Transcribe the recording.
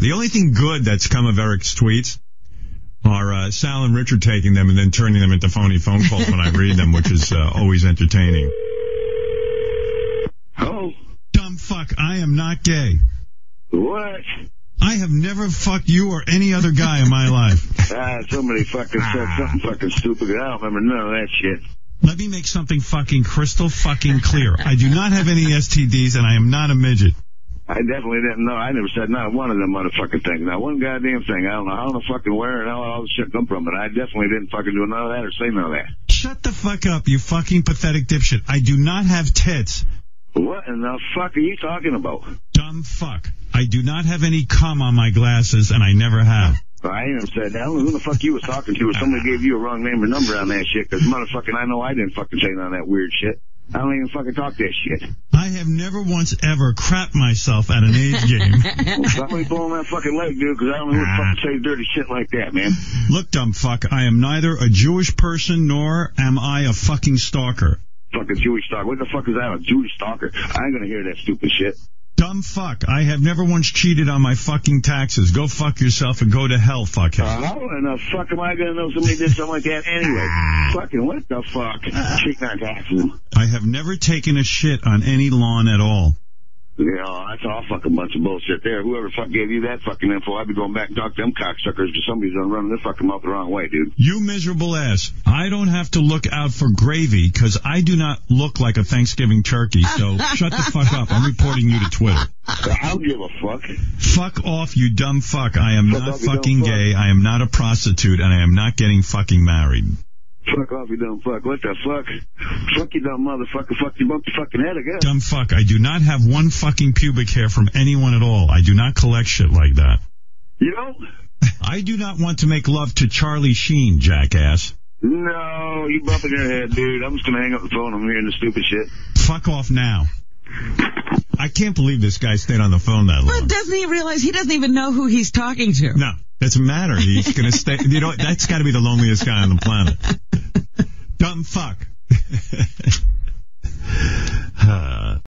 the only thing good that's come of Eric's tweets are uh, Sal and Richard taking them and then turning them into phony phone calls when I read them, which is uh, always entertaining. Oh, Dumb fuck, I am not gay. what? I have never fucked you or any other guy in my life. Ah, somebody fucking said something fucking stupid. I don't remember none of that shit. Let me make something fucking crystal fucking clear. I do not have any STDs and I am not a midget. I definitely didn't know. I never said not one of them motherfucking things. Not one goddamn thing. I don't know how the fucking where and how all this shit come from, but I definitely didn't fucking do none of that or say none of that. Shut the fuck up, you fucking pathetic dipshit. I do not have tits. What in the fuck are you talking about? Dumb fuck. I do not have any cum on my glasses and I never have. I ain't even said that. I don't know who the fuck you was talking to or somebody gave you a wrong name or number on that shit, cause motherfucking I know I didn't fucking say none of that weird shit. I don't even fucking talk that shit. I have never once ever crapped myself at an age game. Somebody pulling that fucking leg, dude, cause I don't know who the fuck ah. says dirty shit like that, man. Look, dumb fuck, I am neither a Jewish person nor am I a fucking stalker. Fucking Jewish stalker. What the fuck is that? A Jewish stalker? I ain't gonna hear that stupid shit. Dumb fuck, I have never once cheated on my fucking taxes. Go fuck yourself and go to hell, fuckhead. Uh, How in the uh, fuck am I gonna know somebody did something like that anyway? fucking what the fuck? Cheating on taxes. I have never taken a shit on any lawn at all. Yeah, oh, that's all fucking bunch of bullshit there. Whoever fuck gave you that fucking info, I'd be going back and talk to them cocksuckers because somebody's done running their fucking mouth the wrong way, dude. You miserable ass. I don't have to look out for gravy because I do not look like a Thanksgiving turkey, so shut the fuck up. I'm reporting you to Twitter. I don't give a fuck. Fuck off, you dumb fuck. I am Fuck not off, you fucking fuck. gay. I am not a prostitute, and I am not getting fucking married. Fuck off, you dumb fuck. What the fuck? Fuck you dumb motherfucker. Fuck you bump your fucking head, I guess. Dumb fuck. I do not have one fucking pubic hair from anyone at all. I do not collect shit like that. You know? I do not want to make love to Charlie Sheen, jackass. No, you bumping your head, dude. I'm just gonna hang up the phone. I'm hearing the stupid shit. Fuck off now. I can't believe this guy stayed on the phone that long. But doesn't he realize he doesn't even know who he's talking to? No, doesn't matter. He's gonna stay. You know, that's got to be the loneliest guy on the planet. Dumb fuck.